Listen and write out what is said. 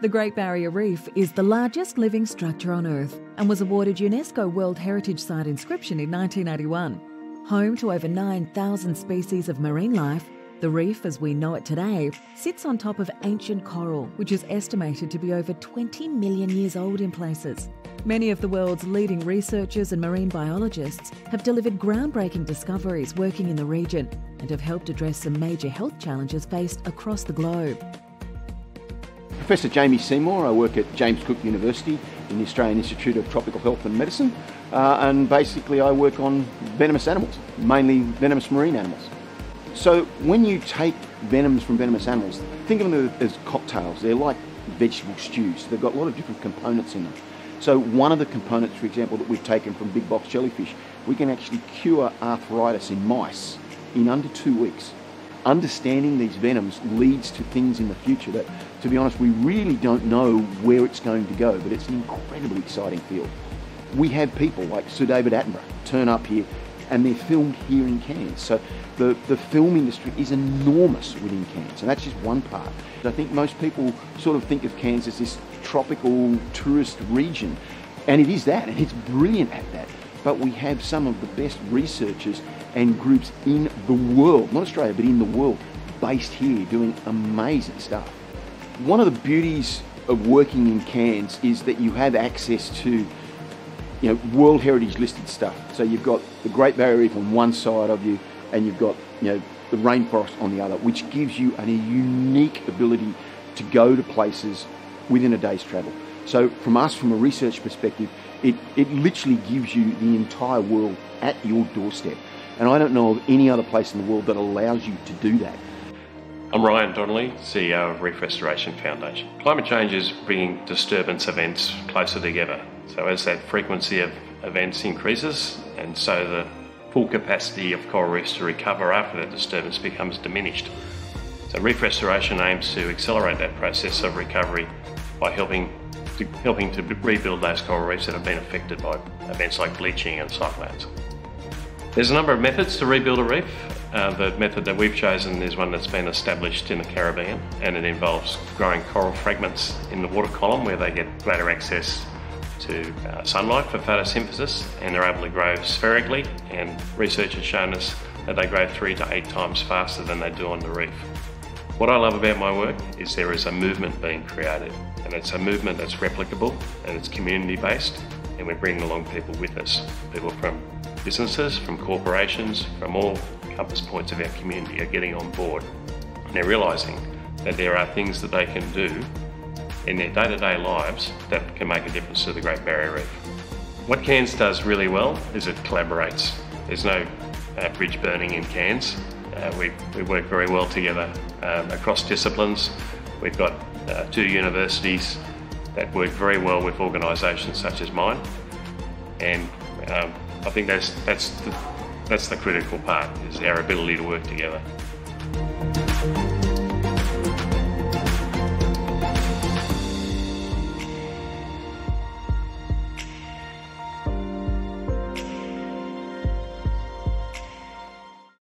The Great Barrier Reef is the largest living structure on Earth and was awarded UNESCO World Heritage Site inscription in 1981. Home to over 9,000 species of marine life, the reef, as we know it today, sits on top of ancient coral, which is estimated to be over 20 million years old in places. Many of the world's leading researchers and marine biologists have delivered groundbreaking discoveries working in the region and have helped address some major health challenges faced across the globe. Professor Jamie Seymour, I work at James Cook University in the Australian Institute of Tropical Health and Medicine, uh, and basically I work on venomous animals, mainly venomous marine animals. So when you take venoms from venomous animals, think of them as cocktails. They're like vegetable stews. They've got a lot of different components in them. So one of the components, for example, that we've taken from big box jellyfish, we can actually cure arthritis in mice in under two weeks. Understanding these venoms leads to things in the future that, to be honest, we really don't know where it's going to go, but it's an incredibly exciting field. We have people like Sir David Attenborough turn up here and they're filmed here in Cairns. So the, the film industry is enormous within Cairns, and that's just one part. I think most people sort of think of Cairns as this tropical tourist region, and it is that, and it's brilliant at that. But we have some of the best researchers and groups in the world, not Australia, but in the world, based here doing amazing stuff. One of the beauties of working in Cairns is that you have access to you know, World Heritage listed stuff. So you've got the Great Barrier Reef on one side of you, and you've got you know the rainforest on the other, which gives you a unique ability to go to places within a day's travel. So from us, from a research perspective, it, it literally gives you the entire world at your doorstep. And I don't know of any other place in the world that allows you to do that. I'm Ryan Donnelly, CEO of Reef Restoration Foundation. Climate change is bringing disturbance events closer together. So as that frequency of events increases, and so the full capacity of coral reefs to recover after that disturbance becomes diminished. So reef restoration aims to accelerate that process of recovery by helping to, helping to rebuild those coral reefs that have been affected by events like bleaching and cyclones. There's a number of methods to rebuild a reef. Uh, the method that we've chosen is one that's been established in the Caribbean and it involves growing coral fragments in the water column where they get greater access to uh, sunlight for photosynthesis and they're able to grow spherically and research has shown us that they grow three to eight times faster than they do on the reef. What I love about my work is there is a movement being created and it's a movement that's replicable and it's community based and we're bringing along people with us, people from businesses, from corporations, from all compass points of our community are getting on board and they're realising that there are things that they can do in their day-to-day lives that can make a difference to the Great Barrier Reef. What Cairns does really well is it collaborates. There's no uh, bridge burning in Cairns. Uh, we, we work very well together um, across disciplines. We've got uh, two universities that work very well with organisations such as mine, and um, I think that's that's the, that's the critical part is our ability to work together.